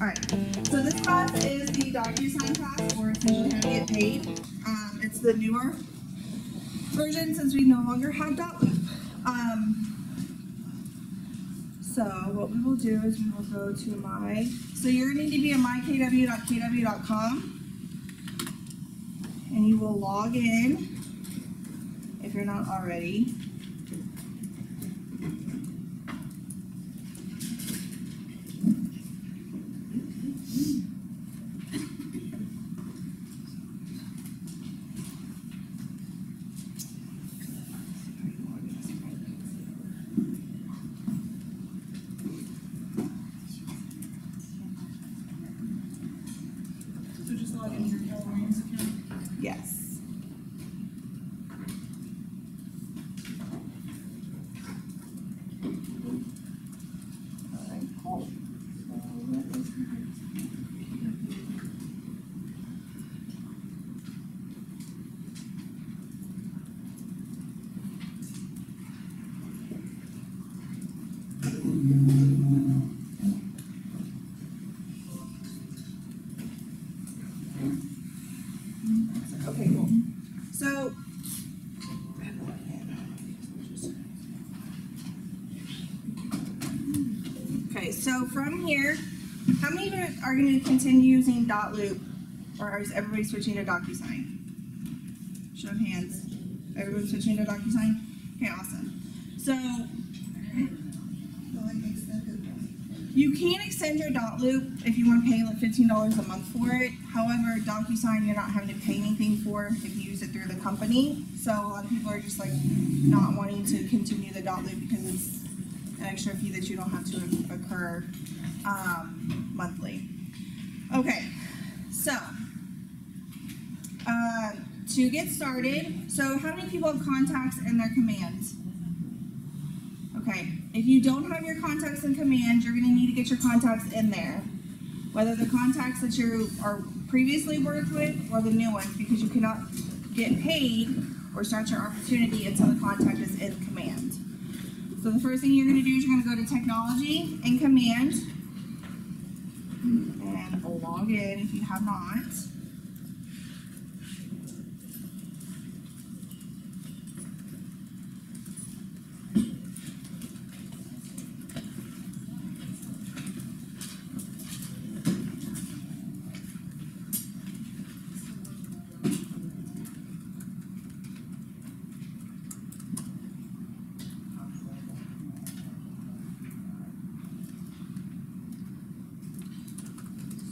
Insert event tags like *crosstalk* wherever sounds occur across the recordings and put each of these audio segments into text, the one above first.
Alright, so this class is the DocuSign class, or essentially how to get paid. Um, it's the newer version since we no longer have Dotloop. Um, so what we will do is we will go to my, so you're gonna need to be at mykw.kw.com and you will log in if you're not already. So just log into your Keller Williams account. Yes. Alright, cool. So let us- Okay, cool. So. Okay, so from here, how are gonna continue using Dotloop? Or is everybody switching to DocuSign? Show of hands. Everybody switching to DocuSign? Okay, awesome. So. You can extend your Dotloop if you want to pay like fifteen dollars a month for it. However, DocuSign you're not having to pay anything for if you use it through the company. So a lot of people are just like not wanting to continue the Dotloop because it's an extra fee that you don't have to occur um, monthly. Okay, so uh, to get started, so how many people have contacts in their commands? Okay, if you don't have your contacts in command, you're gonna need to get your contacts in there. Whether the contacts that you are previously worked with or the new ones, because you cannot get paid or start your opportunity until the contact is in command. So the first thing you're gonna do is you're gonna go to technology and command and log in if you have not.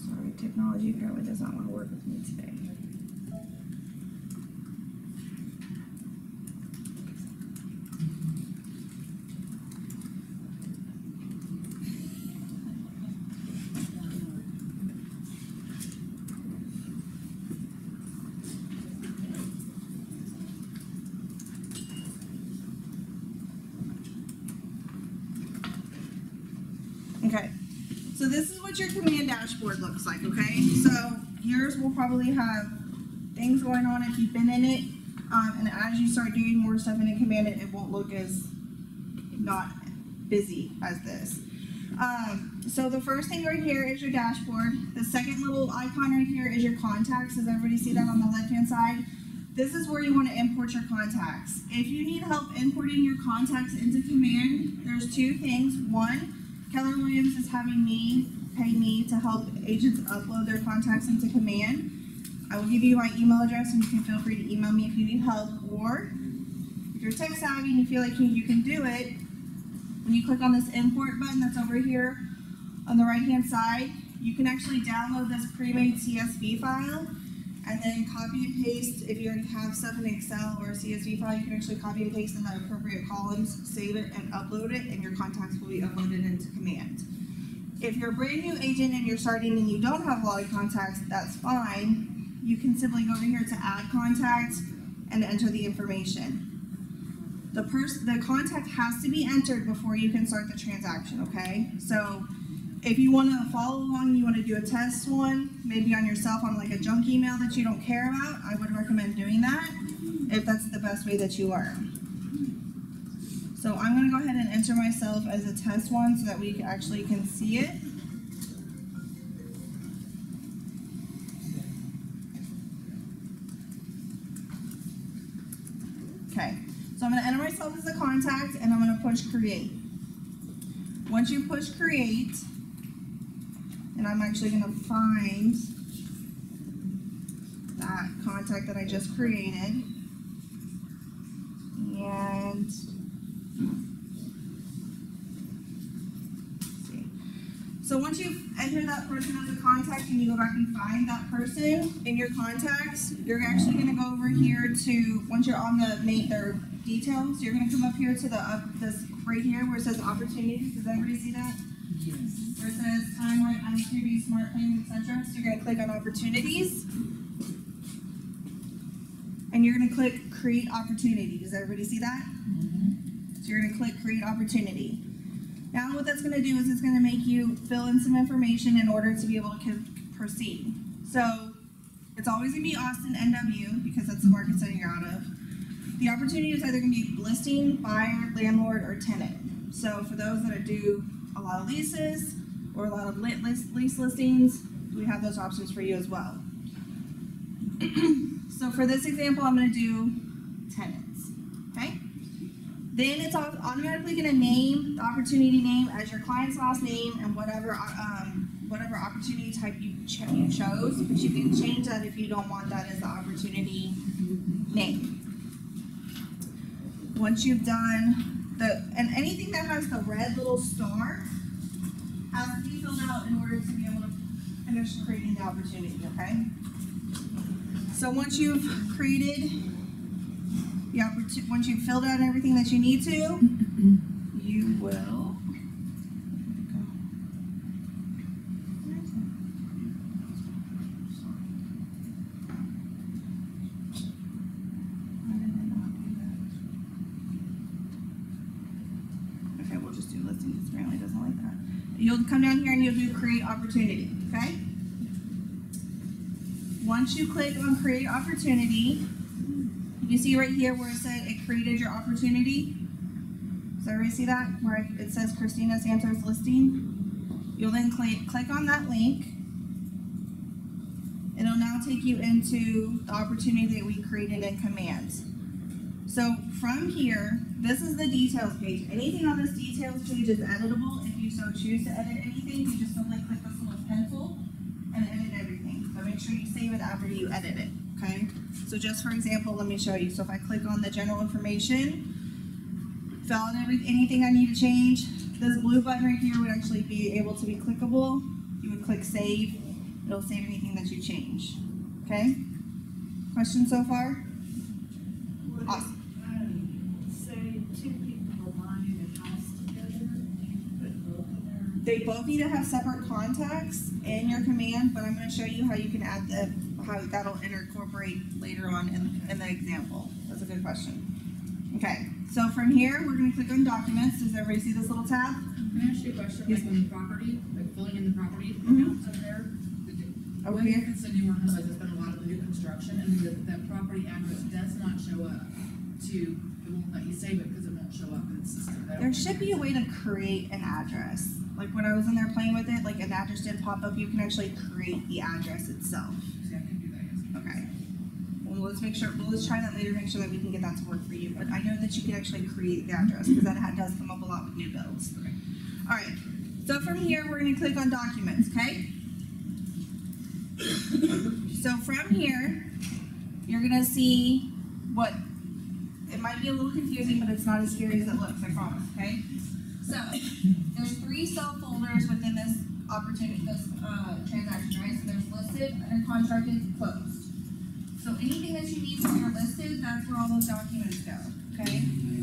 Sorry, technology apparently does not want to work with me today. Okay, so this is your command dashboard looks like, okay? So yours will probably have things going on if you've been in it. Um, and as you start doing more stuff in a command, it, it won't look as not busy as this. Um, so the first thing right here is your dashboard. The second little icon right here is your contacts. Does everybody see that on the left-hand side? This is where you want to import your contacts. If you need help importing your contacts into command, there's two things. One, Keller Williams is having me pay me to help agents upload their contacts into command. I will give you my email address and you can feel free to email me if you need help. Or if you're tech savvy and you feel like you, can do it, when you click on this import button that's over here on the right hand side, you can actually download this pre-made CSV file and then copy and paste. If you already have stuff in Excel or a CSV file, you can actually copy and paste in the appropriate columns, save it and upload it, and your contacts will be uploaded into command. If you're a brand new agent and you're starting and you don't have a lot of contacts, that's fine. You can simply go over here to add contacts and enter the information. The person, the contact has to be entered before you can start the transaction, okay? So if you want to follow along, you want to do a test one, maybe on yourself on like a junk email that you don't care about, I would recommend doing that if that's the best way that you learn. So I'm going to go ahead and enter myself as a test one so that we actually can see it. Okay, so I'm going to enter myself as a contact and I'm going to push create. Once you push create, and I'm actually going to find that contact that I just created. And you go back and find that person in your contacts, you're actually gonna go over here to, once you're on the main, their details, you're gonna come up here to the, up, this, right here where it says opportunities, does everybody see that? Yes. Where it says timeline, IQ, smart planning, etc. So you're gonna click on opportunities. And you're gonna click create opportunity. Does everybody see that? Mm-hmm. So you're gonna click create opportunity. Now what that's gonna do is it's gonna make you fill in some information in order to be able to proceed. So it's always gonna be Austin NW because that's the market center you're out of. The opportunity is either gonna be listing, buyer, landlord, or tenant. So for those that do a lot of leases or a lot of lease listings, we have those options for you as well. *clears throat* so for this example, I'm gonna do tenants, okay? Then it's automatically gonna name the opportunity name as your client's last name and whatever, uh, um, whatever opportunity type you cho- you chose, but you can change that if you don't want that as the opportunity name. Once you've done the, and anything that has the red little star has to be filled out in order to be able to finish creating the opportunity, okay? So once you've created the opportunity, once you've filled out everything that you need to, you will. Why did I not do that? Okay, we'll just do listing, because apparently it doesn't like that. You'll come do create opportunity, okay? Once you click on create opportunity, you see right here where it said it created your opportunity? Does everybody see that? Where it says Kristina Santos listing? You'll then click, click on that link. It'll now take you into the opportunity that we created in commands. So from here, this is the details page. Anything on this details page is editable. If you so choose to edit anything, you just simply click this little pencil and edit everything. But make sure you save it after you edit it, okay? So just for example, let me show you. So if I click on the general information, fill out anything I need to change, this blue button right here would actually be able to be clickable. You would click save, it'll save anything that you change, okay? Questions so far? Would, Awesome. um, say two people are buying a house together, you can put both of They need to have separate contacts in your command, but I'm gonna show you how you can add the, how that'll incorporate later on in, in the example. That's a good question. Okay, so from here, we're gonna click on documents. Does everybody see this little tab? Can I ask you a question, Yes, like on the property, like filling in the property Mhm. accounts over there? the- Over here? it's a newer home, like there's been a lot of new construction, and the, that property address does not show up to, it won't let you save it because it won't show up in the system. There should be a way to create an address. Like when I was in there playing with it, like an address did pop up, you can actually create the address itself. See, I can do that, yes. Okay. Well, let's make sure, well, let's try that later, make sure that we can get that to work for you. But I know that you can actually create the address, because that ha- does come up a lot with new builds. Okay. Alright, so from here, we're gonna click on documents, okay? *coughs* So from here, you're gonna see what, it might be a little confusing, but it's not as scary as it looks, I promise, okay? So, there's three subfolders within this opportunity, this, uh, transaction, right? So there's listed, under contracted, closed. So anything that you need from your listed, that's where all those documents go, okay?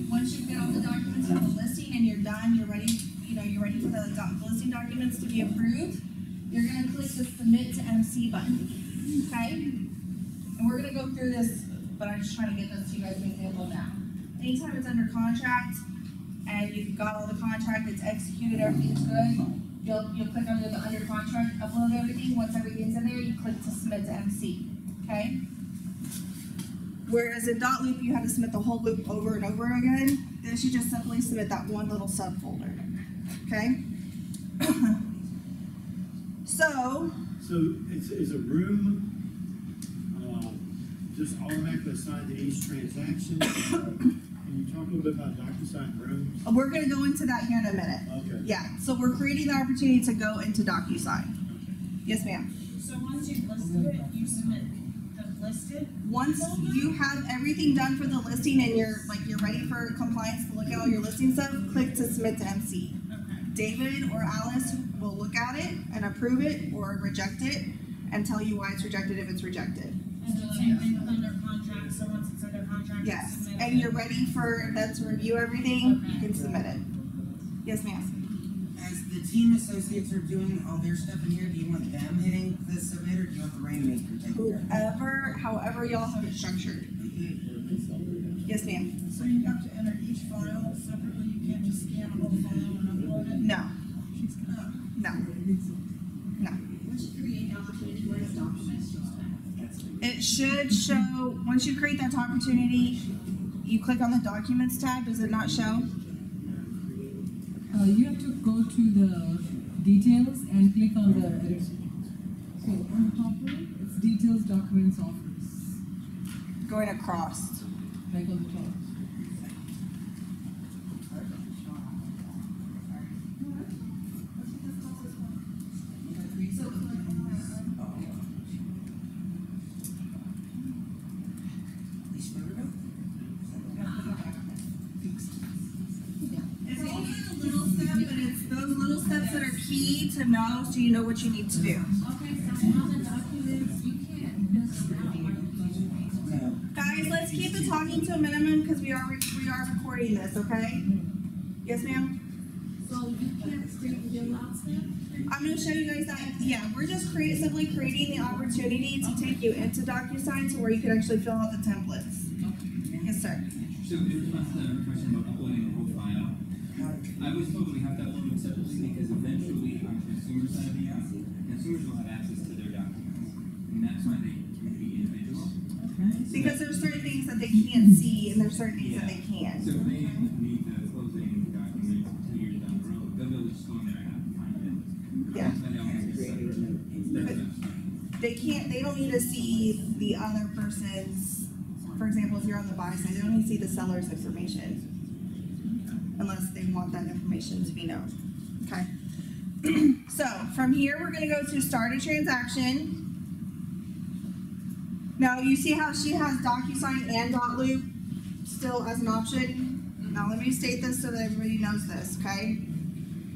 Once you get all the documents from the listing and you're done, you're ready, you know, you're ready for the doc- listing documents to be approved, you're gonna click the submit to MC button, okay? And we're gonna go through this, but I'm just trying to get this to you guys an example now. Anytime it's under contract and you've got all the contract, it's executed, everything's good, you'll, you'll click under the under contract, upload everything, once everything's in there, you click to submit to MC, okay? Whereas in Dotloop, you had to submit the whole loop over and over again, this you just simply submit that one little subfolder, okay? *coughs* So, So is, is a room, uh, just automatically assigned to each transaction? *coughs* Can you talk a little bit about DocuSign rooms? Uh, we're gonna go into that here in a minute. Okay. Yeah, so we're creating the opportunity to go into DocuSign. Yes, ma'am. So once you've listed it, you submit the listed, Once you have everything done for the listing and you're, like, you're ready for compliance to look at all your listing stuff, click to submit to MC. okay, David or Alice will look at it and approve it or reject it and tell you why it's rejected if it's rejected. and the same thing with under contract, so once it's under contract, you Yes, and you're ready for them to review everything, you can submit it. Yes, ma'am. As the team associates are doing all their stuff in here, do you want them hitting the submit or do you want the rainmaker taking care of it? Whoever, however y'all have it structured. Yes, ma'am. So you have to enter each file separately, you can't just scan a whole file and upload it? No, She's gonna. no, no. Once you create opportunity, where's documents? It should show, once you create that opportunity, you click on the documents tab, does it not show? Uh, you have to go to the details and click on the edit. So on the top right, it's details, documents, offers, Going across. like on the top. It's only a little step, but it's those little steps that are key to know so you know what you need to do. Okay, so on the documents, you can't miss out. Guys, let's keep the talking to a minimum because we are, we are recording this, okay? Yes, ma'am? So you can't create the? I'm gonna show you guys that, yeah, we're just create, simply creating the opportunity to take you into DocuSign to where you can actually fill out the templates. Yes, sir. So in response question about uploading a whole file, I was told we have to upload them separately because eventually on the consumer side of the app, consumers will have access to their documents. And that's why they can be individual. Because there's certain things that they can't see and there's certain things that they can. So if they need the closing document two years down the road, they'll be able to just go in there and have to find it. Yeah. That's they all have to be separate. That's fine. They can't, they don't need to see the other person's, for example, if you're on the buy side, they don't need to see the seller's information. Unless they want that information to be known, okay? *clears throat* So, from here, we're gonna go to start a transaction. Now, you see how she has DocuSign and loop still as an option? Now, let me state this so that everybody knows this, okay?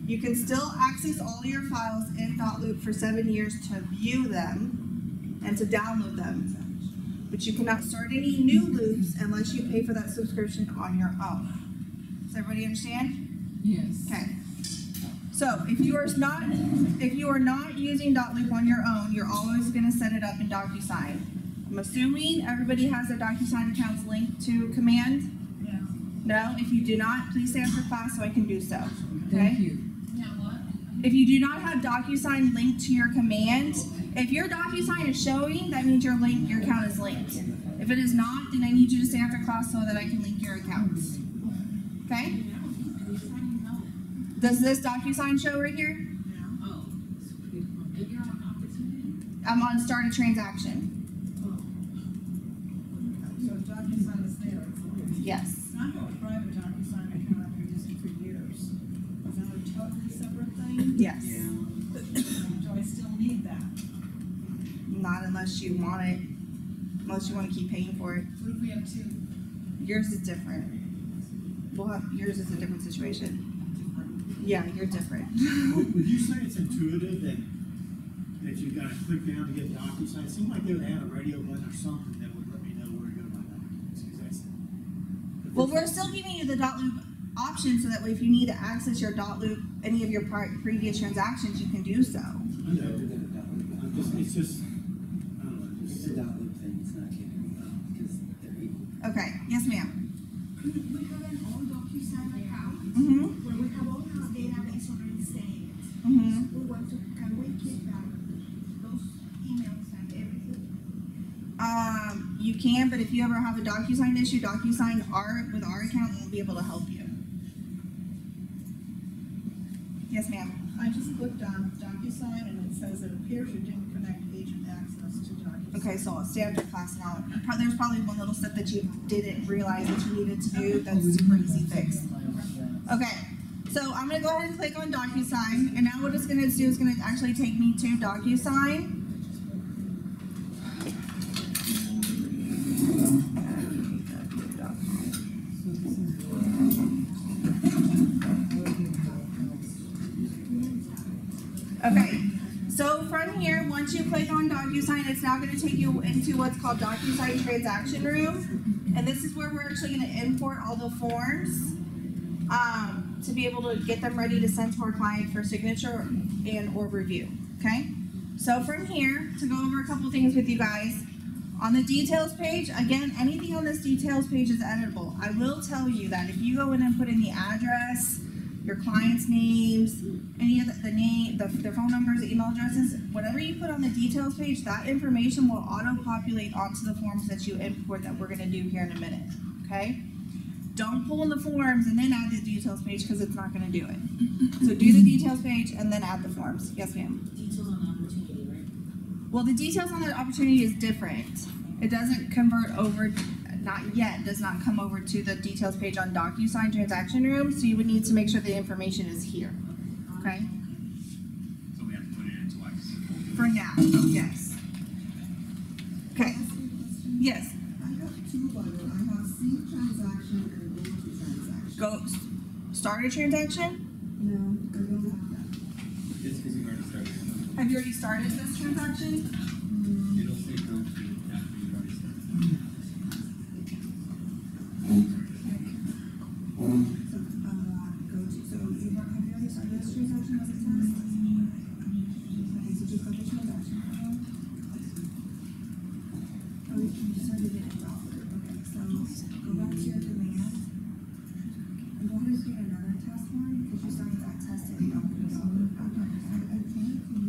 You can still access all your files in loop for seven years to view them and to download them. But you cannot start any new loops unless you pay for that subscription on your own. Does everybody understand? Yes. Okay. So if you are not, if you are not using Dotloop on your own, you're always gonna set it up in DocuSign. I'm assuming everybody has their DocuSign accounts linked to Command? Yeah. No? If you do not, please stay after class so I can do so, okay? Thank you. Now what? If you do not have DocuSign linked to your command, if your DocuSign is showing, that means your link, your account is linked. If it is not, then I need you to stay after class so that I can link your accounts. Okay? Does this DocuSign show right here? Oh. And you're on opportunity? I'm on start a transaction. So DocuSign is there, there. Yes. I have a private DocuSign account I've been using for years. Is that a totally separate thing? Yes. Do I still need that? Not unless you want it, unless you want to keep paying for it. What if we have two? Yours is different. We'll have, yours is a different situation. Yeah, you're different. Would would you say it's intuitive that, that you gotta click down to get the DocuSign? It seemed like they would have a radio button or something that would let me know where to go to my documents. Well, we're still giving you the Dotloop option so that way if you need to access your Dotloop, any of your previous transactions, you can do so. I know, I'm just, it's just, I don't know, It's just. a Dotloop thing, it's not kidding me, because they're evil. Okay, yes, ma'am. We have an old DocuSign account Mm-hmm, where we have all our database already saved. mm-hmm. We want to, can we keep that, those emails and everything? Um, you can, but if you ever have a DocuSign issue, DocuSign our, with our account won't be able to help you. Yes, ma'am. I just clicked on DocuSign and it says it appears you didn't connect agent access to DocuSign. Okay, so after class now. There's probably one little step that you didn't realize that you needed to do that's super easy fix. Okay, so I'm gonna go ahead and click on DocuSign, and now what it's gonna do is gonna actually take me to DocuSign. Okay, so from here, once you click on DocuSign, it's now gonna take you into what's called DocuSign Transaction Room. And this is where we're actually gonna import all the forms, um, to be able to get them ready to send to our client for signature and or review, okay? So from here, to go over a couple things with you guys, on the details page, again, anything on this details page is editable. I will tell you that if you go in and put in the address, your client's names, any of the, the name, the, their phone numbers, email addresses, whatever you put on the details page, that information will auto-populate onto the forms that you import that we're gonna do here in a minute, okay? Don't pull in the forms and then add the details page, because it's not gonna do it. So do the details page and then add the forms, yes ma'am? Details on the opportunity, right? Well, the details on the opportunity is different. It doesn't convert over, not yet, does not come over to the details page on DocuSign transaction room, so you would need to make sure the information is here, okay? So we have to put it in twice. For now, yes. Okay, yes, I have two button, I have see transaction and go to transaction. go, s- start a transaction? No, I don't have that. Just because you've already started. Have you already started this transaction? It'll say go to after you've already started. So, uh, go to, so you, have you already started this transaction as it says? Okay, so just go to transaction. Oh, you started it in browser, okay, so go back to your command. And go ahead and create another test one, because you started that test in Document. I think you.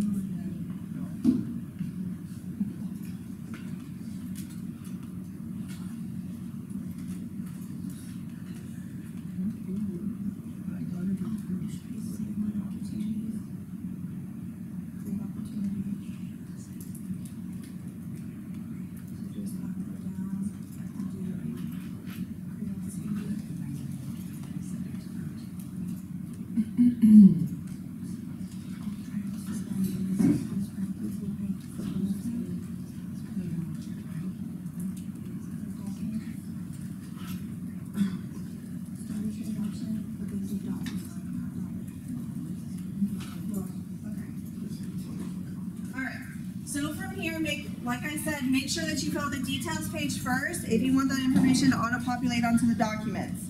Create opportunity. So just up or down, and do create. Start a transaction, but then do Alright, so from here, make, like I said, make sure that you fill the details page first if you want that information to auto-populate onto the documents.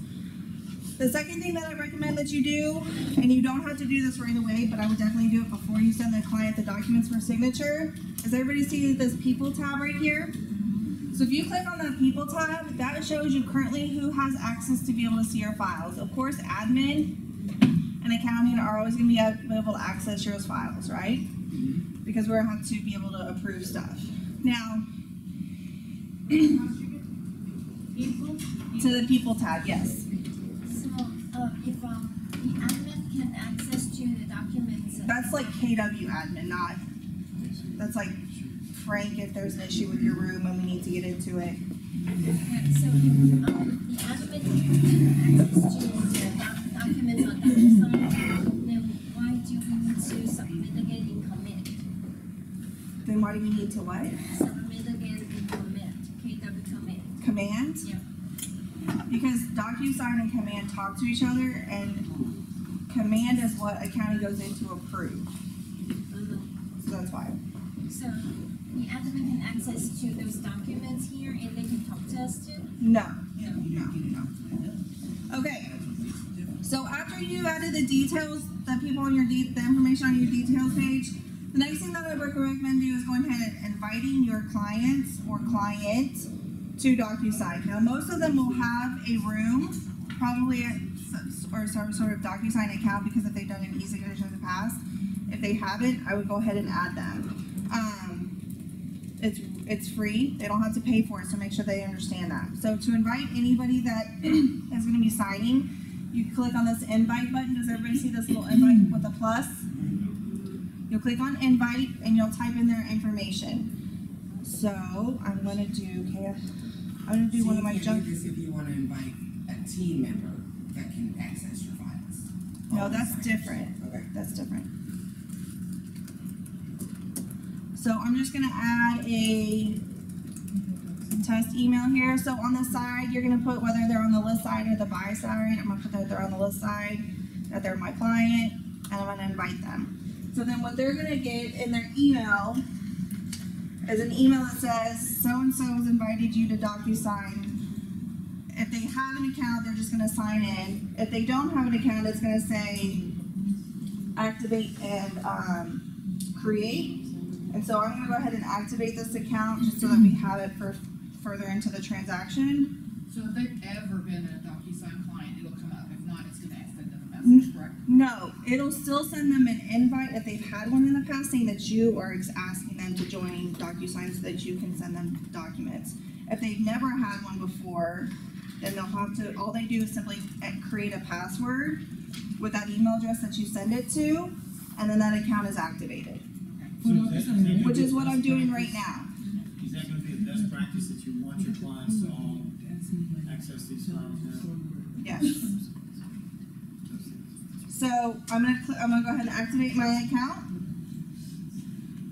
The second thing that I recommend that you do, and you don't have to do this right away, but I would definitely do it before you send the client the documents for signature, is everybody see this people tab right here? So if you click on that people tab, that shows you currently who has access to be able to see your files. Of course, admin and accounting are always gonna be able to access your files, right? Mm-hmm. because we're gonna have to be able to approve stuff. Now, to the people tab, yes. so, uh, if, um, the admin can access to the documents. That's like KW admin, not, that's like Frank if there's an issue with your room and we need to get into it. Yeah, so if, um, the admin can access to the doc- documents on DocuSign, then why do we need to submit again? Then why do we need to what? Submit again in commit, KW commit. Command? Yeah. Because DocuSign and Command talk to each other and Command is what accounting goes in to approve. So that's why. So the admin can access to those documents here and they can talk to us too? No. No. No. Okay. So after you added the details, the people on your the information on your details page, the next thing that I would recommend do is going ahead and inviting your clients or client to DocuSign. Now most of them will have a room, probably a, or some sort of DocuSign account because if they've done an e-signature in the past. If they haven't, I would go ahead and add them. Um, it's it's free. They don't have to pay for it, so make sure they understand that. So to invite anybody that *clears throat* is going to be signing, you click on this invite button. Does everybody see this little invite with a plus? You'll click on invite and you'll type in their information. So I'm gonna do, okay, I'm gonna do So one of my junk. do this if you wanna invite a team member that can access your files. No, oh, that's different. Okay. That's different. So I'm just gonna add a test email here. So on the side, you're gonna put whether they're on the list side or the buy side. I'm gonna put that they're on the list side, that they're my client, and I'm gonna invite them. So then what they're gonna get in their email is an email that says, so-and-so has invited you to DocuSign. If they have an account, they're just gonna sign in. If they don't have an account, it's gonna say activate and, um, create. And so I'm gonna go ahead and activate this account just so that we have it for further into the transaction. So if they've ever been a DocuSign client, it'll come up. If not, it's gonna send them a Mm. message, correct? No, it'll still send them an invite if they've had one in the past saying that you are asking them to join DocuSign so that you can send them documents. If they've never had one before, then they'll have to, all they do is simply eh, create a password with that email address that you send it to, and then that account is activated, So is that- is that which is what I'm doing right now. Is that gonna be the best practice that you want your clients to all access these files now? Yes. So I'm gonna, I'm gonna go ahead and activate my account.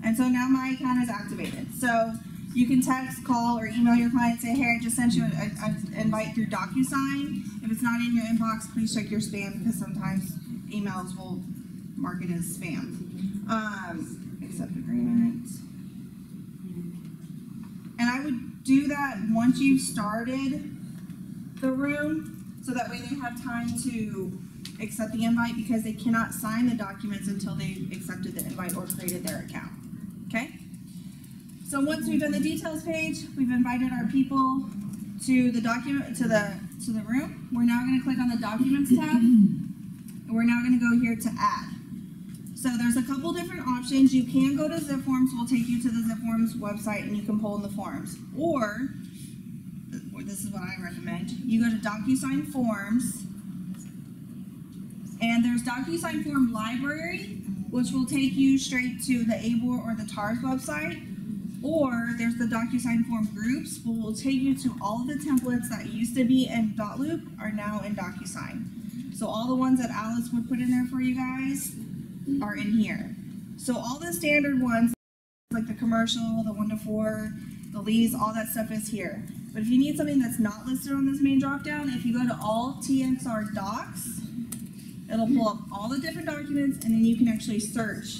And so now my account is activated. So you can text, call, or email your client, say, hey, I just sent you an invite through DocuSign. If it's not in your inbox, please check your spam because sometimes emails will mark it as spam. Um, accept agreement. And I would do that once you've started the room, so that way they have time to accept the invite because they cannot sign the documents until they've accepted the invite or created their account. Okay? So once we've done the details page, we've invited our people to the document, to the, to the room. We're now gonna click on the documents tab. And we're now gonna go here to add. So there's a couple different options. You can go to ZipForms, we'll take you to the ZipForms website and you can pull in the forms. Or, or this is what I recommend, you go to DocuSign Forms. And there's DocuSign Form Library, which will take you straight to the ABOR or the TARS website. Or there's the DocuSign Form Groups, which will take you to all of the templates that used to be in Dotloop are now in DocuSign. So all the ones that Alice would put in there for you guys are in here. So all the standard ones, like the commercial, the one to four, the lease, all that stuff is here. But if you need something that's not listed on this main dropdown, if you go to all TXR docs, it'll pull up all the different documents and then you can actually search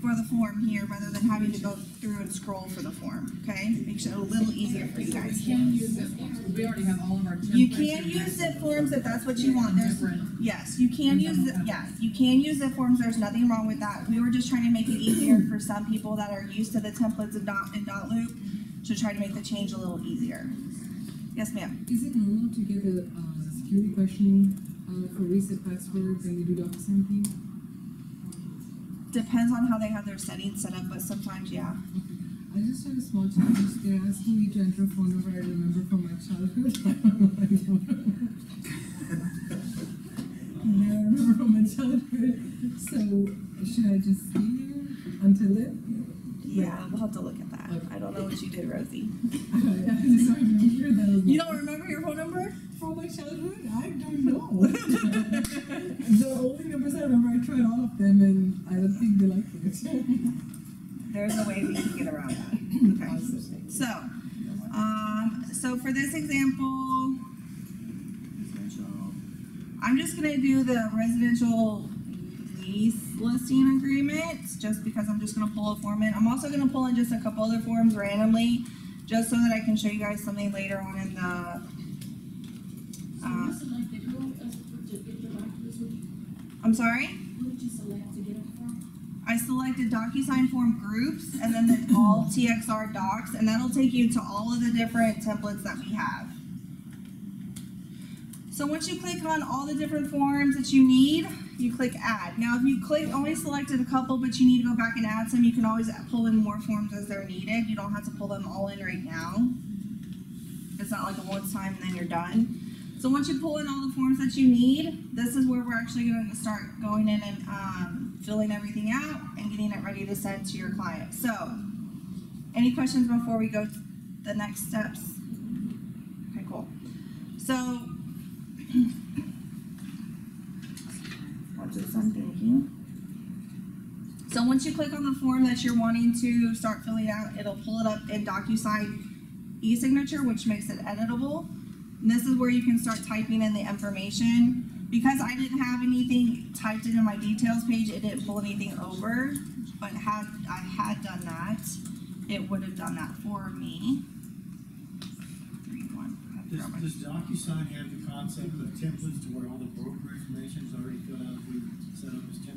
for the form here rather than having to go through and scroll for the form, okay? Makes it a little easier for you guys. We can use zip forms, 'cause we already have all of our templates. You can use there. zip forms if that's what you want. There's, yes, you can use, zip- yeah, you can use zip forms. There's nothing wrong with that. We were just trying to make it easier for some people that are used to the templates in dot, in Dotloop to try to make the change a little easier. Yes, ma'am. Is it normal to get a uh, security question for reset passwords and you do the same thing? Depends on how they have their settings set up, but sometimes, yeah. I just had a small challenge. They're asking me to enter a phone number I remember from my childhood. *laughs* I don't know what it was. Yeah, I remember from my childhood. So should I just stay here until then? Yeah, we'll have to look at that. I don't know what you did, Rosie. I just want to make sure that was You don't remember your phone number? from my childhood? I don't know. *laughs* the only numbers I remember, I tried all of them, and I don't think they liked it. *laughs* There's a way we can get around that. Okay. So, um, so for this example, I'm just gonna do the residential lease listing agreement, just because I'm just gonna pull a form in. I'm also gonna pull in just a couple other forms randomly, just so that I can show you guys something later on in the, uh, you selected who else to get the documents with you? I'm sorry? Who did you select to get it from? I selected DocuSign form groups and then the all *laughs* TXR docs, and that'll take you to all of the different templates that we have. So once you click on all the different forms that you need, you click add. Now, if you click, only selected a couple, but you need to go back and add some, you can always pull in more forms as they're needed. You don't have to pull them all in right now. It's not like a once time and then you're done. So once you pull in all the forms that you need, this is where we're actually going to start going in and um, filling everything out and getting it ready to send to your client. So, any questions before we go to the next steps? Okay, cool. So, *clears throat* what's this I'm thinking? So once you click on the form that you're wanting to start filling out, it'll pull it up in DocuSign e-signature, which makes it editable. And this is where you can start typing in the information. Because I didn't have anything typed into my details page, it didn't pull anything over. But had I had done that, it would have done that for me. Does, does DocuSign have the concept of templates to where all the broker information is already filled out if we set up as templates?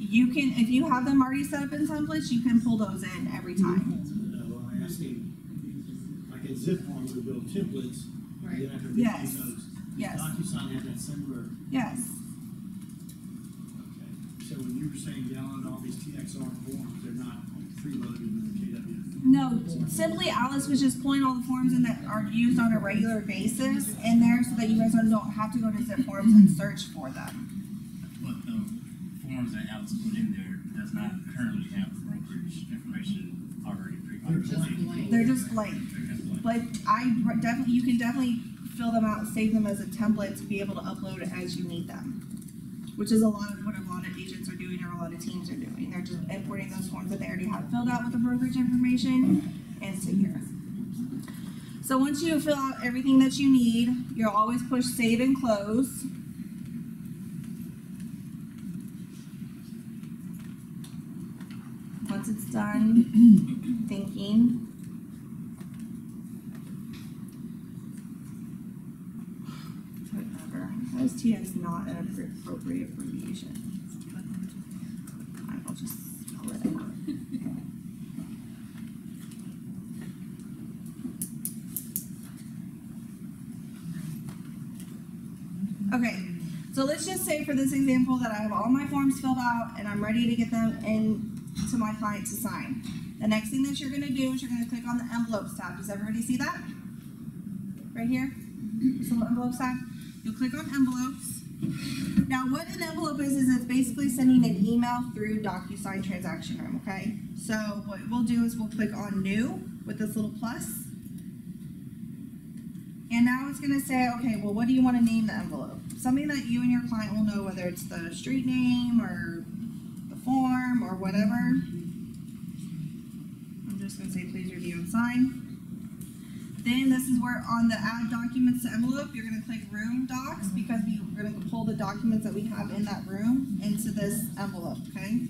You can, if you have them already set up in templates, you can pull those in every mm-hmm. time. No, I'm asking, like in zip forms, we build templates, Right. then after Yes. reading those. Yes. Does DocuSign have that similar, Yes. okay, so when you were saying download all these TXR forms, they're not preloaded with the KW? No, simply Alice was just pulling all the forms in that are used on a regular basis in there so that you guys don't have to go to zip forms and search for them. But forms that Alex put in there does not currently have brokerage information already They're pre-populated. They're just blank. They're just blank. But I definitely, you can definitely fill them out and save them as a template to be able to upload it as you need them. Which is a lot of what a lot of agents are doing or a lot of teams are doing. They're just importing those forms that they already have filled out with the brokerage information into here. So once you fill out everything that you need, you'll always push save and close. Once it's *clears throat* thinking, Whatever. How is not an appropriate abbreviation? I will just spell it out. Okay, so let's just say for this example that I have all my forms filled out and I'm ready to get them in to my client to sign. The next thing that you're gonna do is you're gonna click on the envelopes tab. Does everybody see that? Right here? *clears throat* This little envelopes tab? You'll click on envelopes. Now, what an envelope is, is it's basically sending an email through DocuSign Transaction Room, okay? So what we'll do is we'll click on new with this little plus. And now it's gonna say, okay, well, what do you wanna name the envelope? Something that you and your client will know, whether it's the street name or form or whatever. I'm just gonna say, please review and sign. Then this is where on the add documents to envelope, you're gonna click room docs because we, we're gonna pull the documents that we have in that room into this envelope, okay?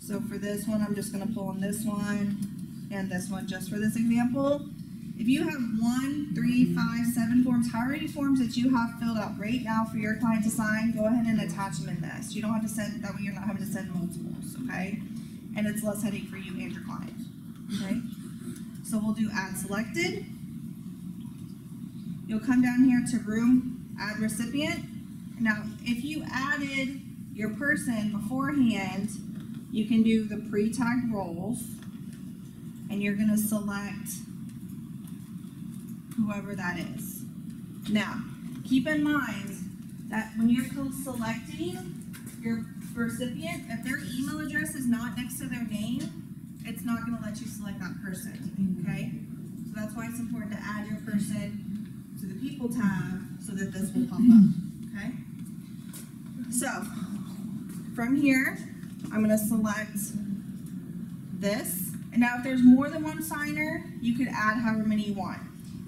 So for this one, I'm just gonna pull in this one and this one just for this example. If you have one, three, five, seven forms, however many forms that you have filled out right now for your client to sign, go ahead and attach them in this. You don't have to send, that way you're not having to send multiples, okay? And it's less headache for you and your client, okay? So we'll do add selected. You'll come down here to room, add recipient. Now, if you added your person beforehand, you can do the pre-tagged roles. And you're gonna select whoever that is. Now, keep in mind that when you're selecting your recipient, if their email address is not next to their name, it's not gonna let you select that person, okay? So that's why it's important to add your person to the people tab so that this will pop up, okay? So, from here, I'm gonna select this. And now if there's more than one signer, you could add however many you want.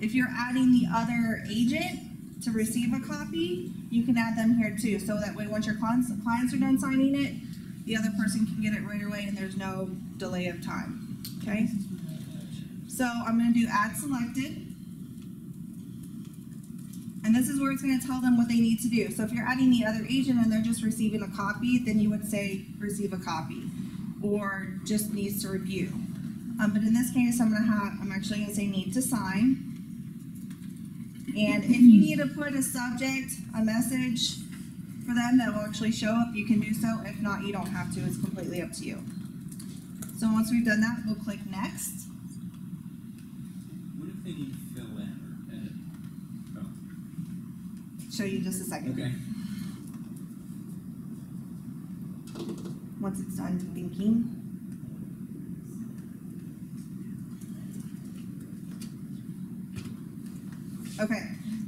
If you're adding the other agent to receive a copy, you can add them here too. So that way, once your clients, are done signing it, the other person can get it right away and there's no delay of time, okay? So I'm gonna do add selected. And this is where it's gonna tell them what they need to do. So if you're adding the other agent and they're just receiving a copy, then you would say receive a copy or just needs to review. Um, but in this case, I'm gonna have, I'm actually gonna say need to sign. And if you need to put a subject, a message for them that will actually show up, you can do so. If not, you don't have to. It's completely up to you. So once we've done that, we'll click next. What if they need to fill in or edit? Oh. show you just a second. Okay. Once it's done thinking. Okay,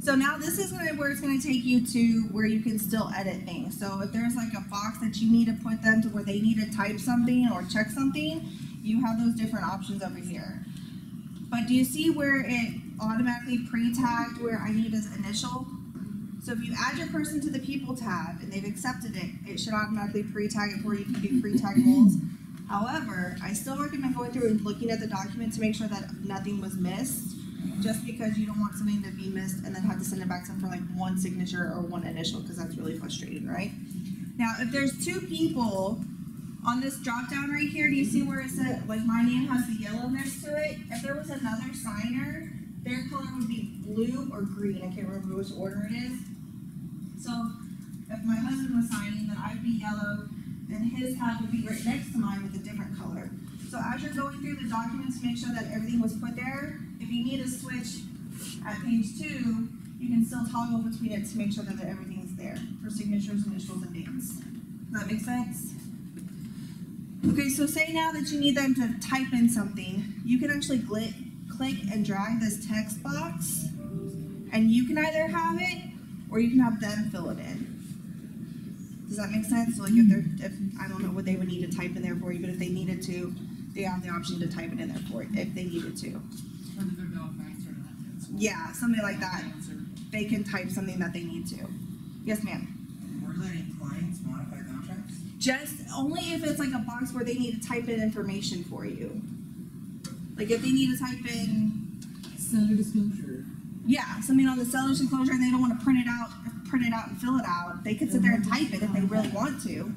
so now this is gonna, where it's gonna take you to where you can still edit things. So if there's like a box that you need to put them to where they need to type something or check something, you have those different options over here. But do you see where it automatically pre-tagged where I need his initial? So if you add your person to the people tab and they've accepted it, it should automatically pre-tag it for you. Can do pre-tag. However, I still recommend going through and looking at the document to make sure that nothing was missed. Just because you don't want something to be missed and then have to send it back to them for like one signature or one initial, because that's really frustrating, right? Now, if there's two people on this drop down right here, do you see where it said, like my name has the yellow next to it? If there was another signer, their color would be blue or green. I can't remember which order it is. So if my husband was signing, then I'd be yellow, and his hat would be right next to mine with a different color. So as you're going through the documents, make sure that everything was put there. You need to switch at page two, you can still toggle between it to make sure that everything's there for signatures, initials, and dates. Does that make sense? Okay, so say now that you need them to type in something, you can actually click, and drag this text box, and you can either have it or you can have them fill it in. Does that make sense? So like if they're, if, I don't know what they would need to type in there for you, but if they needed to, they have the option to type it in there for it if they needed to. Whether they're Belfax or not. that's what- Yeah, something like that. They can type something that they need to. Yes, ma'am. We're letting clients modify contracts? Just only if it's like a box where they need to type in information for you. Like if they need to type in, Seller disclosure. yeah, something on the seller's enclosure and they don't want to print it out, print it out and fill it out, they could sit there and mm-hmm. type it if they really want to.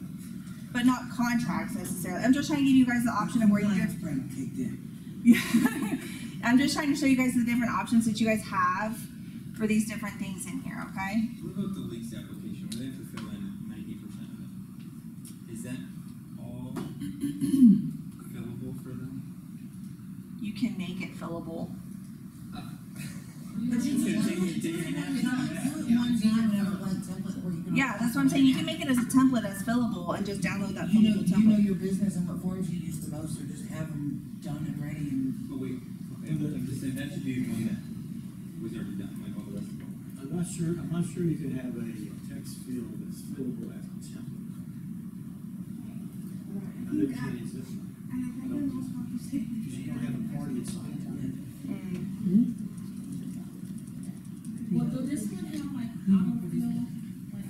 But not contracts necessarily. I'm just trying to give you guys the option of where you can. just friend kicked in. Yeah. *laughs* I'm just trying to show you guys the different options that you guys have for these different things in here, okay? What about the lease application, where they have to fill in ninety percent of it? Is that all fillable for them? You can make it fillable. Ah. But you can Take it, take it, It's not, do it one time and have a blank template where you can. Yeah, that's what I'm saying. You can make it as a template as fillable and just download that You know, fillable you know your business and what forms you use the most, or just have them done and ready and. Oh, wait, okay, I'm just saying, that should be the one that was already done, like all the rest of them. I'm not sure, I'm not sure you could have a text field that's fillable as a template. I think it is, because And I think the most complicated. you don't have a party assigned hmm. to it. Well, does this one have like autofill, like,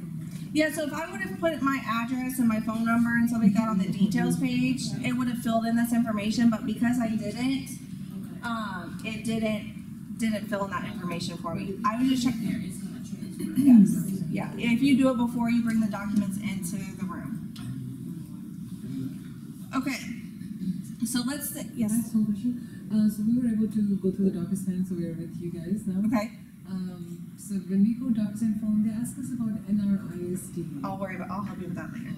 Yeah, so if I would have put my address and my phone number and stuff like that on the details page, it would have filled in this information, but because I didn't, okay. it didn't, didn't fill in that information for me. I was just checking. There, it's gonna transfer. Yes, yeah, if you do it before you bring the documents into the room. Okay, so let's, say- yes, That's one question. Uh, so we were able to go through the DocuSign, so we're with you guys now. okay, Um, so when we go DocuSign form, they ask us about NRISD. I'll worry about, I'll help you with that later.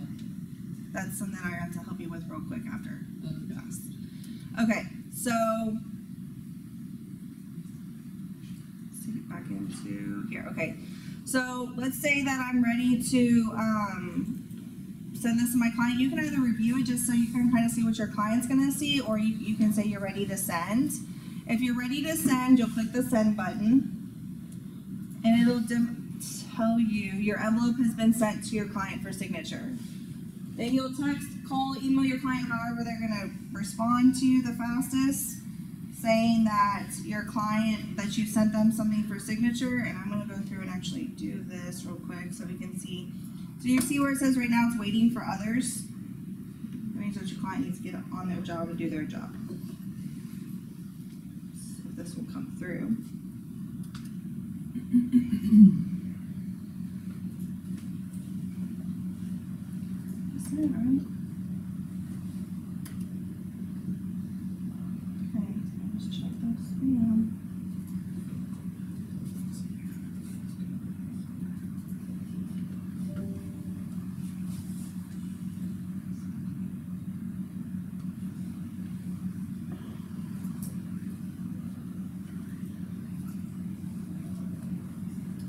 That's something I have to help you with real quick after Okay. Okay, so. Let's into here, okay. So let's say that I'm ready to, um, send this to my client. You can either review it just so you can kind of see what your client's gonna see, or you, you can say you're ready to send. If you're ready to send, you'll click the send button. And it'll tell you your envelope has been sent to your client for signature. Then you'll text, call, email your client however they're gonna respond to you the fastest, saying that your client, that you sent them something for signature, and I'm gonna go through and actually do this real quick so we can see. So you see where it says right now it's waiting for others? That means that your client needs to get on their job and do their job. So this will come through. *clears throat* Is that right? Okay, let's check this. Yeah.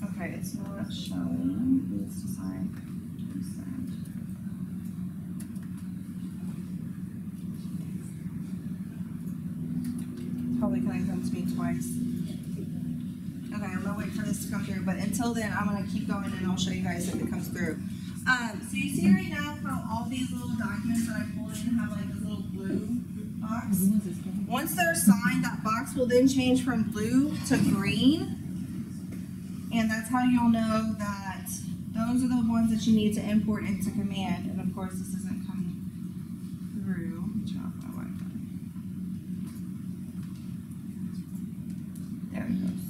Okay, it's not Probably gonna come to me twice. Okay, I'm gonna wait for this to come through, but until then, I'm gonna keep going and I'll show you guys if it comes through. Um, so you see right now how all these little documents that I pulled in have like this little blue box? Once they're signed, that box will then change from blue to green. That's how you'll know that those are the ones that you need to import into command. And of course, this isn't coming through. There it goes.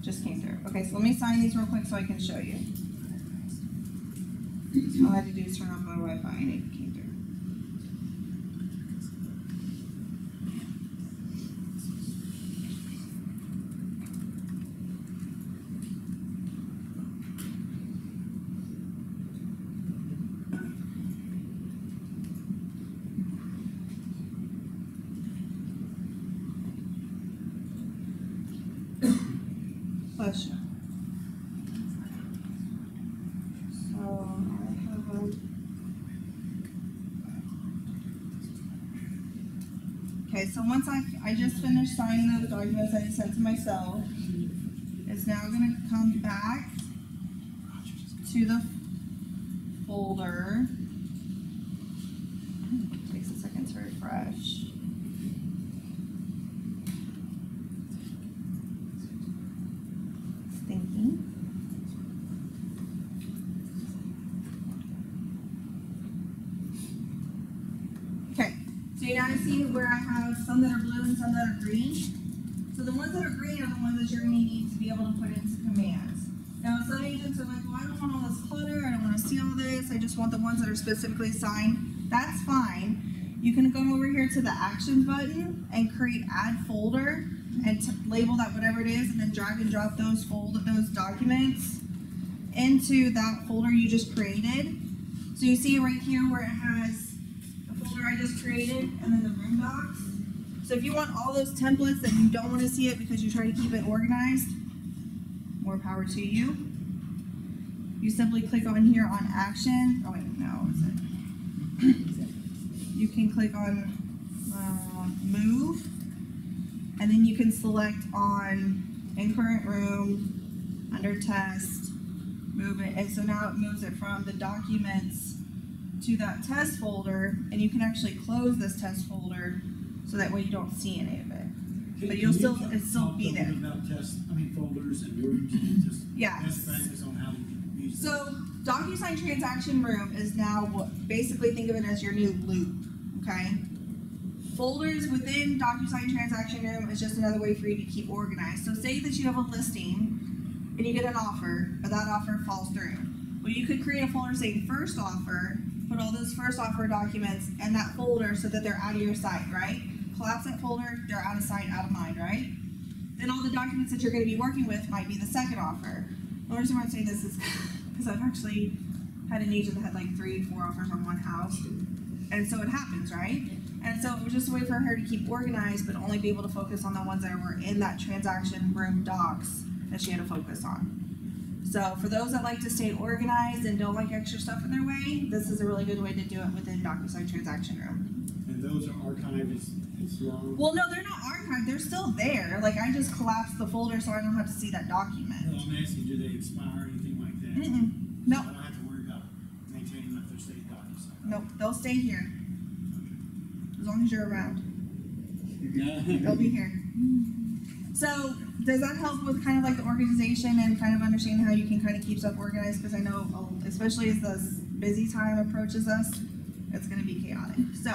Just came through. Okay, so let me sign these real quick so I can show you. All I had to do is turn off my Wi-Fi and it came through. You. So I have. Okay, so once I, I just finished signing the documents I sent to myself, it's now gonna come back to the folder. Takes a second to refresh. It's thinking. Okay, so you now see where I have some that are blue and some that are green. So the ones that are green are the ones that you're gonna need to be able to put into commands. Now, some agents are like, well, I don't want all this clutter, I don't wanna see all this, I just want the ones that are specifically assigned, That's fine. You can go over here to the action button and create add folder and label that whatever it is, and then drag and drop those fold, those documents into that folder you just created. So you see right here where it has the folder I just created and then the room docs. So if you want all those templates that you don't want to see it because you try to keep it organized, more power to you. You simply click on here on action. Oh wait, no, is it? You can click on uh, move, and then you can select on in current room under test, move it, and so now it moves it from the documents to that test folder, and you can actually close this test folder so that way you don't see any of it. But you'll still- it'll still be there. About test, I mean folders and rooms and just Yes. best practice on how to. So DocuSign Transaction Room is now what, basically think of it as your new loop, okay? Folders within DocuSign Transaction Room is just another way for you to keep organized. So say that you have a listing and you get an offer, but that offer falls through. Well, you could create a folder saying first offer, put all those first offer documents in that folder so that they're out of your sight, right? Collapse that folder, they're out of sight, out of mind, right? Then all the documents that you're gonna be working with might be the second offer. The reason why I say this is *laughs* because I've actually had an agent that had like three, four offers on one house. And so it happens, right? And so it was just a way for her to keep organized, but only be able to focus on the ones that were in that transaction room docs that she had to focus on. So for those that like to stay organized and don't like extra stuff in their way, this is a really good way to do it within DocuSign Transaction Room. And those are archived as, as long. Well, no, they're not archived. They're still there. Like I just collapsed the folder so I don't have to see that document. No, I'm asking, do they expire or anything like that? Mm-mm. No. I don't have to worry about maintaining them if they're state documents. Nope, they'll stay here. As long as you're around. They'll be here. So, does that help with kind of like the organization and kind of understanding how you can kind of keep stuff organized? Because I know, uh, especially as this busy time approaches us, it's going to be chaotic. So,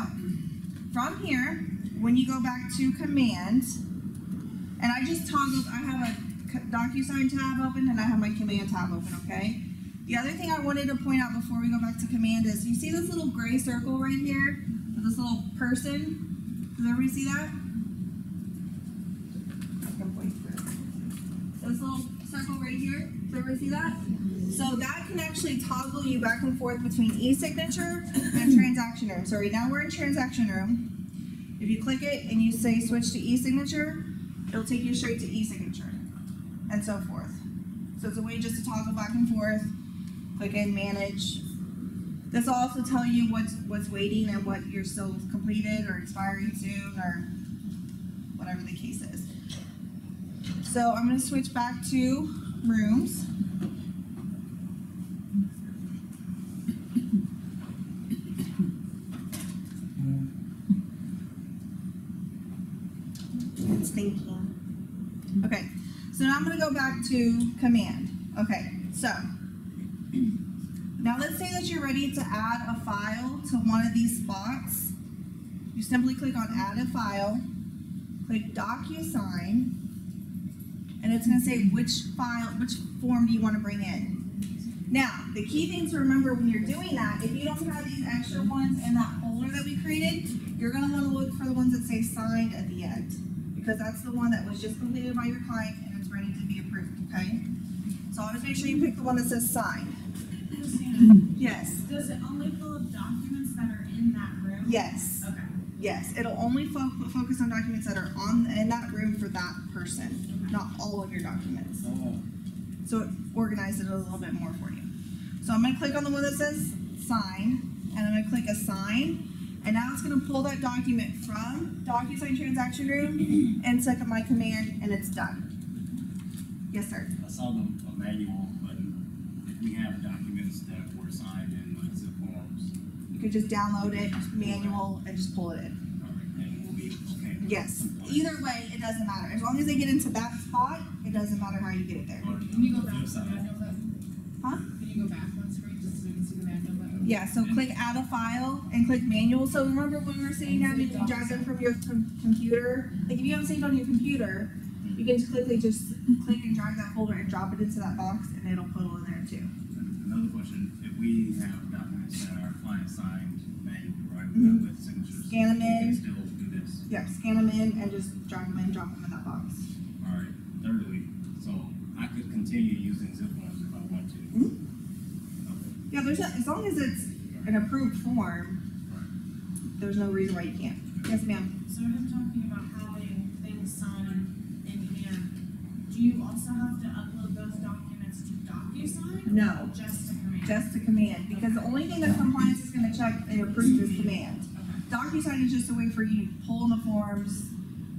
from here, when you go back to command, and I just toggled, I have a c- DocuSign tab open and I have my command tab open, okay? The other thing I wanted to point out before we go back to command is, you see this little gray circle right here? This little person? Does everybody see that? This little circle right here, does everybody see that? So that can actually toggle you back and forth between e-signature and transaction room. So right now we're in transaction room. If you click it and you say switch to e-signature, it'll take you straight to e-signature and so forth. So it's a way just to toggle back and forth, click in manage. This will also tell you what's, what's waiting and what you're still completed or expiring soon or whatever the case is. So I'm gonna switch back to rooms. It's thinking. Okay, so now I'm gonna go back to command. Okay, so. Now let's say that you're ready to add a file to one of these spots. You simply click on add a file, click DocuSign, and it's gonna say which file, which form do you wanna bring in. Now, the key thing to remember when you're doing that, if you don't have these extra ones in that folder that we created, you're gonna wanna look for the ones that say signed at the end. Because that's the one that was just completed by your client and it's ready to be approved, okay? So always make sure you pick the one that says sign. Yes, does it only pull up documents that are in that room? yes, Okay. yes. It'll only fo- focus on documents that are on, in that room for that person, not all of your documents. Oh. So it organized it a little bit more for you. So I'm gonna click on the one that says sign, and I'm gonna click assign, and now it's gonna pull that document from DocuSign transaction room and click my command, and it's done. Yes, sir. I saw the a manual button. If we have documents that were signed in like zipForms, You could just download it, manual, and just pull it in. and we'll be okay. Yes, either way, it doesn't matter. As long as they get into that spot, it doesn't matter how you get it there. Can you go back to the manual button? Huh? Can you go back one screen just so we can see the manual button? Yeah, so click add a file and click manual. So remember when we were saying down and you drag it from your com- computer? Like if you have it saved on your computer, you can just quickly just click and drag that folder and drop it into that box and it'll put it in there too. Another question, if we have documents that our client signed manually, right, Mhm. with signatures. Scan 'em we can in. Still do this. Yeah, scan them in and just drag them in, drop them in that box. Alright, thirdly, so I could continue using zipForms if I want to. Okay. Yeah, there's a, as long as it's an approved form, there's no reason why you can't. Yes, ma'am. So him talking about having things signed in hand, do you also have to upload those documents to DocuSign? No. Just to command? Just to command, because the only thing that compliance is gonna check and approve is mm-hmm. command. DocuSign is just a way for you to pull in the forms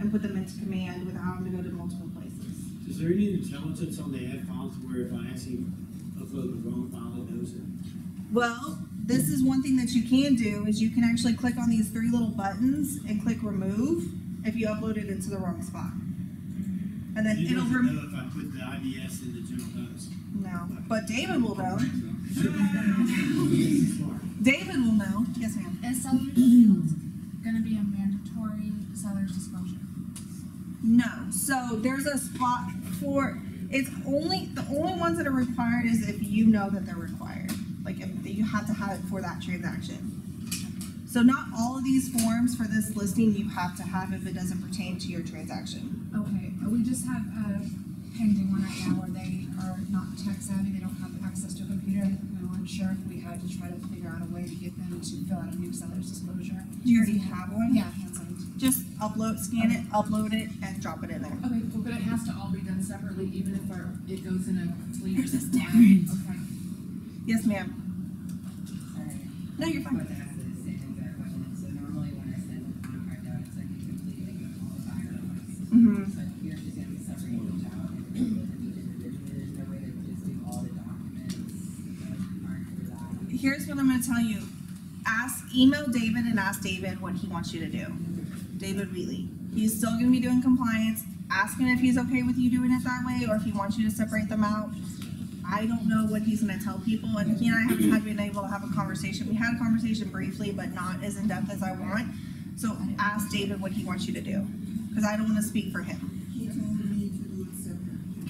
and put them into command without having to go to multiple places. Is there any intelligence on the ad files where if I actually upload the wrong file, it knows it? Well, this is one thing that you can do, is you can actually click on these three little buttons and click remove if you upload it into the wrong spot. And then It it'll doesn't know if I put the IDS in the general notice. no, but David will know. *laughs* David will know. Yes, ma'am. Is seller's field gonna be a mandatory seller's disclosure? No, so there's a spot for, it's only, the only ones that are required is if you know that they're required. Like if you have to have it for that transaction. So not all of these forms for this listing you have to have if it doesn't pertain to your transaction. Okay, we just have a pending one right now where they are not tech savvy, they don't have access to a computer. We weren't sure if we had to try to figure out a way to get them to fill out a new seller's disclosure. Do you already have one? Yeah. Just upload, scan it, upload it, and drop it in there. Okay, cool, but it has to all be done separately, even if our, it goes in a clean. Yours is. Okay. Yes, ma'am. Sorry. No, you're fine. was asked the same exact question, so normally when I send a contract out, it's like a complete, like a all the documents. Mm-hmm. But here she's gonna be separating each out and doing each individually, there's no way to just do all the documents that aren't for that. Gonna tell you. Ask, email David and ask David what he wants you to do. David Wheatley. He's still gonna be doing compliance. Ask him if he's okay with you doing it that way or if he wants you to separate them out. I don't know what he's gonna tell people and he and I haven't been able to have a conversation. We had a conversation briefly, but not as in depth as I want. So ask David what he wants you to do, cause I don't wanna speak for him.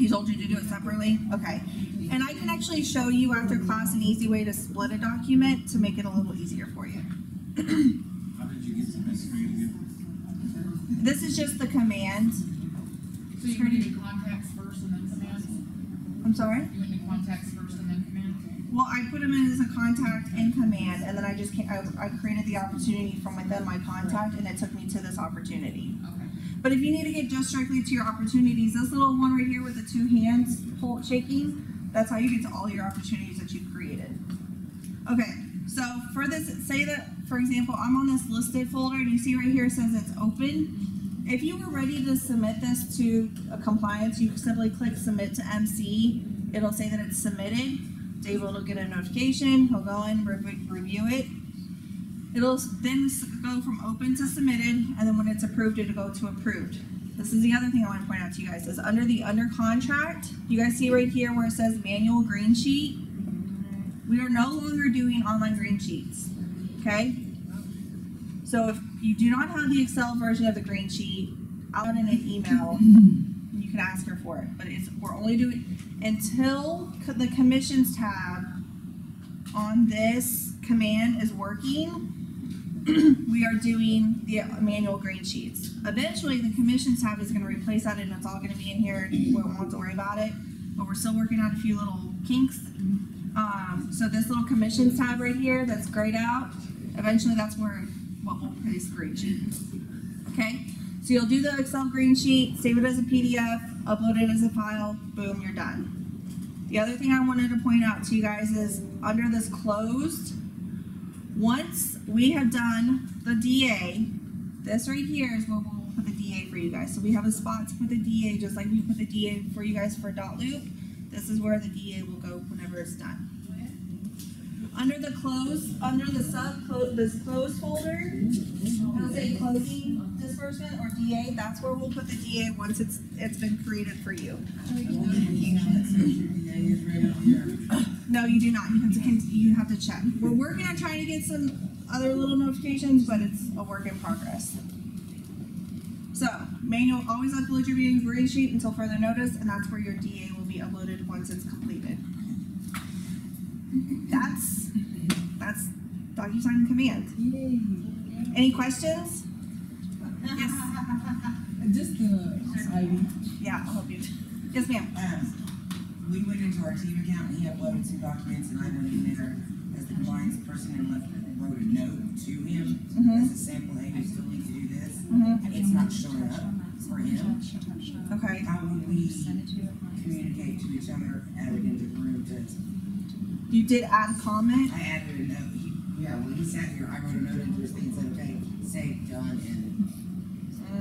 Separate. He told you to do it separately? Okay. Mm-hmm. And I can actually show you after class an easy way to split a document to make it a little easier for you. How did you get to this screen again? This is just the command. So you're going to do contacts first and then command? I'm sorry? You went into contacts first and then command? Well, I put them in as a contact in command, and then I just, ca- I, I created the opportunity from within my contact, and it took me to this opportunity. Okay. But if you need to get just strictly to your opportunities, this little one right here with the two hands hold shaking, that's how you get to all your opportunities that you've created. Okay, so for this, say that, for example, I'm on this listed folder and you see right here it says it's open. If you were ready to submit this to a compliance, you simply click submit to MC. It'll say that it's submitted. Dave will get a notification, he'll go in, rev- review it. It'll then go from open to submitted, and then when it's approved, it'll go to approved. This is the other thing I want to point out to you guys, is under the under contract, you guys see right here where it says manual green sheet? We are no longer doing online green sheets, okay? So if you do not have the Excel version of the green sheet, I'll in an email, you can ask her for it, but it's, we're only doing, until the commissions tab on this command is working, *clears throat* we are doing the manual green sheets. Eventually, the commissions tab is gonna replace that and it's all gonna be in here, we won't have to worry about it, but we're still working on a few little kinks. Um, so this little commissions tab right here, that's grayed out, eventually that's where, what will place green sheet. Okay, so you'll do the Excel green sheet, save it as a PDF, upload it as a file, boom, you're done. The other thing I wanted to point out to you guys is under this closed, once we have done the DA, this right here is where we'll put the DA for you guys. So we have a spot to put the DA, just like we put the DA for you guys for Dotloop. This is where the DA will go whenever it's done. Under the close, under the sub, clo- this closed folder, it'll say closing disbursement or DA, that's where we'll put the DA once it's, it's been created for you. No, you do not. You have to, con- you have to check. We're working on trying to get some other little notifications, but it's a work in progress. So, manual, always upload your meeting green sheet until further notice, and that's where your DA will be uploaded once it's completed. That's, that's DocuSign command. Any questions? Yes, Just the ID. yeah, I'll help you. Yes, ma'am. Um, we went into our team account and he uploaded two documents and I went in there as the compliance person and left, wrote a note to him Mhm. as a sample, hey, we still need to do this. Mhm. It's not showing up for him. Okay. How would we communicate to each other, add it into the room to, You did add a comment. I added a note, he, yeah, when he sat here, I wrote a note into his thing, said, okay, saved, done, and,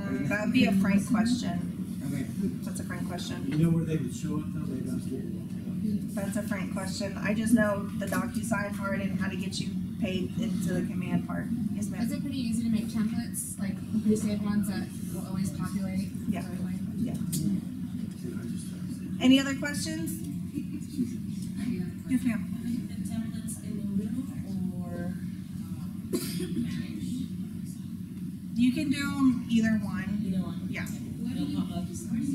Mm, That'd be a Frank question. okay. That's a Frank question. You know where they would show it though, they don't. That's a Frank question. I just know the DocuSign part and how to get you paid into the command part. Yes, Is ma'am. it pretty easy to make templates, like pre-saved ones that will always populate? Yeah. right away? Any other questions? Yes, ma'am. The templates in the room or, um, manage, You can do them either one. either one? Yeah. Where do you, where do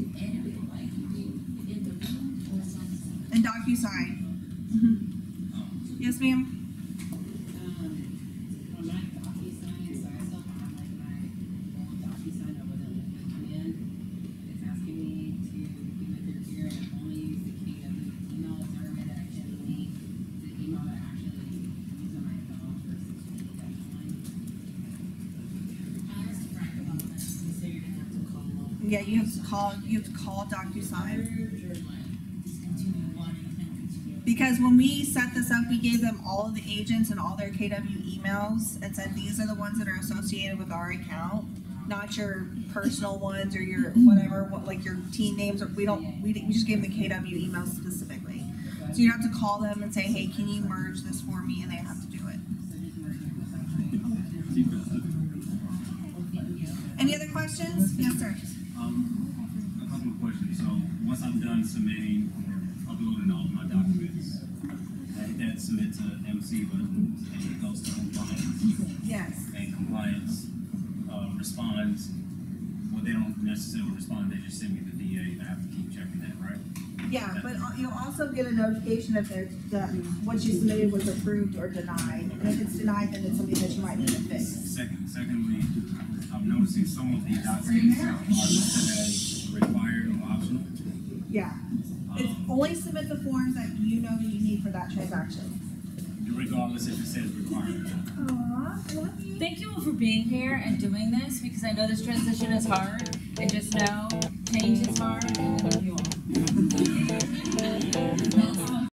Yeah, you have to call. You have to call DocuSign. Because when we set this up, we gave them all of the agents and all their KW emails and said these are the ones that are associated with our account, not your personal ones or your whatever, what, like your team names. Or we don't. We, we just gave them the KW emails specifically. So you have to call them and say, hey, can you merge this for me? And they have to do it. Any other questions? Yes, sir. Um, a couple of questions. So, done submitting or uploading all of my documents, I hit that submit to MC button and it goes to compliance. Yes. And compliance, uh, responds, well, they don't necessarily respond, they just send me the DA and I have to keep checking that, right? Yeah, but you'll also get a notification if there's, that what you submitted was approved or denied. And if it's denied, then it's something that you might need to fix. Second, secondly, I'm noticing some of the documents are listed as required or optional. Yeah. It's only submit the forms that you know that you need for that transaction. regardless if it says required. Aw, I love you. Thank you all for being here and doing this because I know this transition is hard. And just know, change is hard, and we love you all. That's